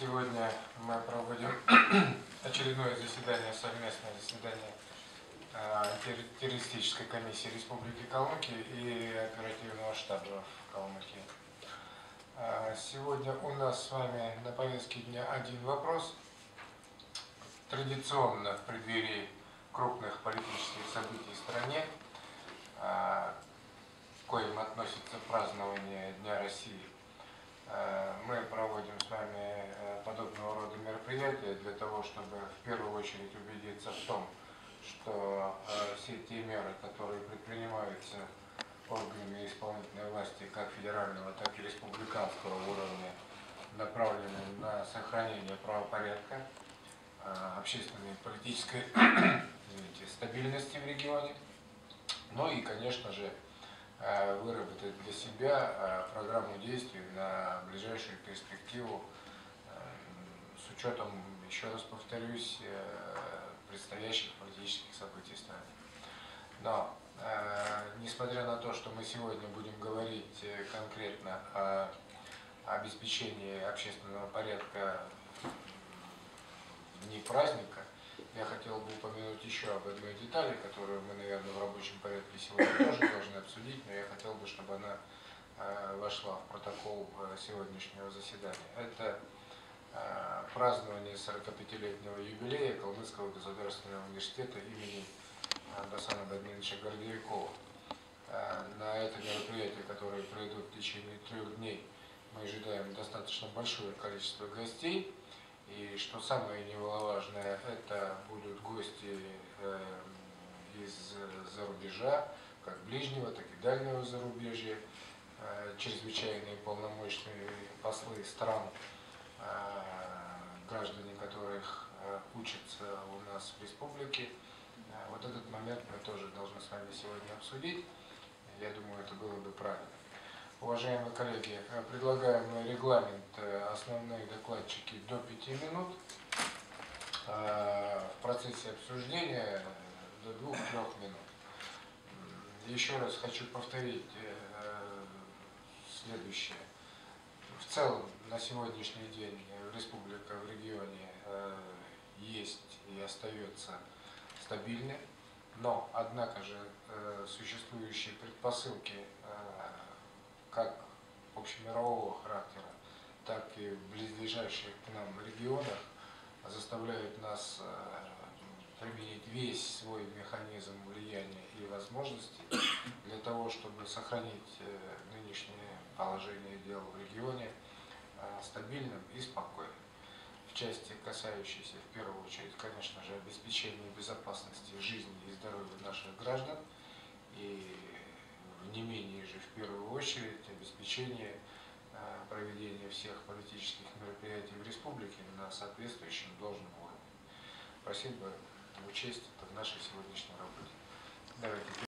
Сегодня мы проводим очередное заседание, совместное заседание э, террористической комиссии Республики Калмыкия и оперативного штаба в Калмыкии. Э, сегодня у нас с вами на повестке дня один вопрос. Традиционно в преддверии крупных политических событий в стране, э, к коим относится празднование Дня России, мы проводим с вами подобного рода мероприятия для того, чтобы в первую очередь убедиться в том, что э, все те меры, которые предпринимаются органами исполнительной власти как федерального, так и республиканского уровня, направлены на сохранение правопорядка, э, общественной и политической стабильности в регионе, ну и, конечно же, э, выработать для себя э, программу действий на ближайшую перспективу учетом, еще раз повторюсь, э, предстоящих политических событий в стране. Но, э, несмотря на то, что мы сегодня будем говорить э, конкретно о обеспечении общественного порядка в дни праздника, я хотел бы упомянуть еще об одной детали, которую мы, наверное, в рабочем порядке сегодня тоже обсудить, но я хотел бы, чтобы она вошла в протокол сегодняшнего заседания. Это Э, празднование 45-летнего юбилея Калмыцкого государственного университета имени Дасана Бадминовича Гордеякова. Э, на это мероприятие, которое пройдет в течение трех дней, мы ожидаем достаточно большое количество гостей. И что самое немаловажное, это будут гости э, из-за рубежа, как ближнего, так и дальнего зарубежья, чрезвычайные полномочные послы стран Э, граждане, которых э, учатся у нас в республике. Э, вот этот момент мы тоже должны с вами сегодня обсудить. Я думаю, это было бы правильно. Уважаемые коллеги, предлагаемый регламент основные докладчики до 5 минут. В процессе обсуждения до 2-3 минут. Еще раз хочу повторить следующее. В целом на сегодняшний день республика в регионе э, есть и остается стабильной, но, однако же, э, существующие предпосылки э, как общемирового характера, так и в близлежащих к нам регионах заставляют нас применить весь свой механизм влияния и возможностей для того, чтобы сохранить нынешнее положение дел в регионе э, стабильным и спокойным. В части, касающейся в первую очередь, конечно же, обеспечения безопасности жизни и здоровья наших граждан, и не менее же в первую очередь обеспечение э, проведения всех политических мероприятий в республике на соответствующем должном уровне. Бы учесть это в нашей сегодняшней работе. Давайте.